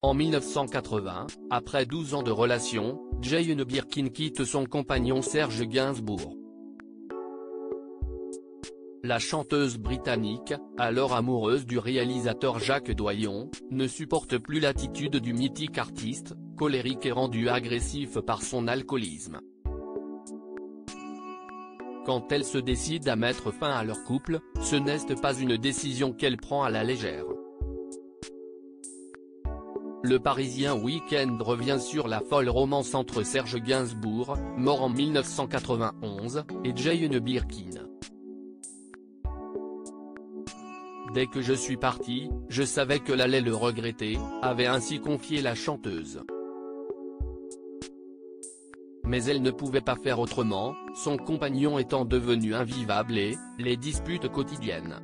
En 1980, après 12 ans de relation, Jane Birkin quitte son compagnon Serge Gainsbourg. La chanteuse britannique, alors amoureuse du réalisateur Jacques Doyon, ne supporte plus l'attitude du mythique artiste, colérique et rendu agressif par son alcoolisme. Quand elle se décide à mettre fin à leur couple, ce n'est pas une décision qu'elle prend à la légère. Le Parisien Week-end revient sur la folle romance entre Serge Gainsbourg, mort en 1991, et Jane Birkin. Dès que je suis parti, je savais que l'allait le regretter, avait ainsi confié la chanteuse. Mais elle ne pouvait pas faire autrement, son compagnon étant devenu invivable et, les disputes quotidiennes.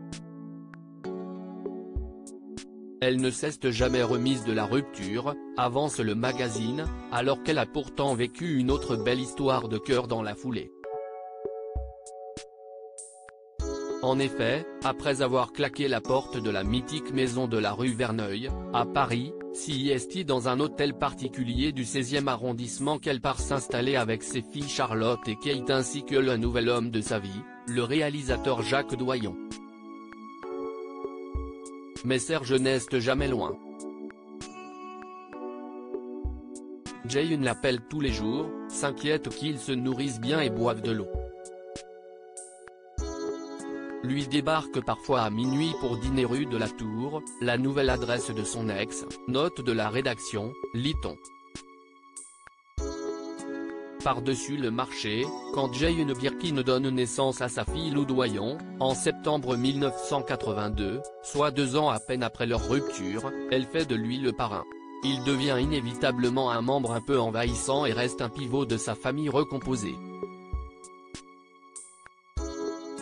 Elle ne s'est jamais remise de la rupture, avance le magazine, alors qu'elle a pourtant vécu une autre belle histoire de cœur dans la foulée. En effet, après avoir claqué la porte de la mythique maison de la rue Verneuil, à Paris, si est dans un hôtel particulier du 16e arrondissement qu'elle part s'installer avec ses filles Charlotte et Kate ainsi que le nouvel homme de sa vie, le réalisateur Jacques Doyon. Mais Serge n'est jamais loin. Jane l'appelle tous les jours, s'inquiète qu'il se nourrisse bien et boive de l'eau lui débarque parfois à minuit pour dîner rue de la Tour, la nouvelle adresse de son ex, note de la rédaction, lit-on. Par-dessus le marché, quand Jane Birkin donne naissance à sa fille Loudoyon, en septembre 1982, soit deux ans à peine après leur rupture, elle fait de lui le parrain. Il devient inévitablement un membre un peu envahissant et reste un pivot de sa famille recomposée.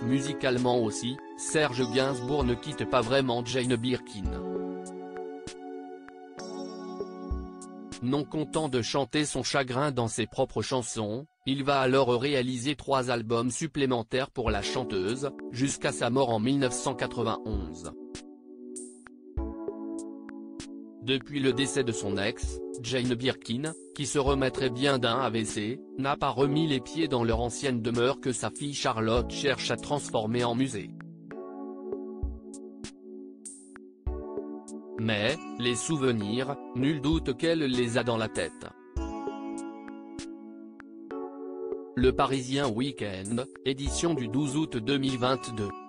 Musicalement aussi, Serge Gainsbourg ne quitte pas vraiment Jane Birkin. Non content de chanter son chagrin dans ses propres chansons, il va alors réaliser trois albums supplémentaires pour la chanteuse, jusqu'à sa mort en 1991. Depuis le décès de son ex, Jane Birkin, qui se remettrait bien d'un AVC, n'a pas remis les pieds dans leur ancienne demeure que sa fille Charlotte cherche à transformer en musée. Mais, les souvenirs, nul doute qu'elle les a dans la tête. Le Parisien Week-end, édition du 12 août 2022.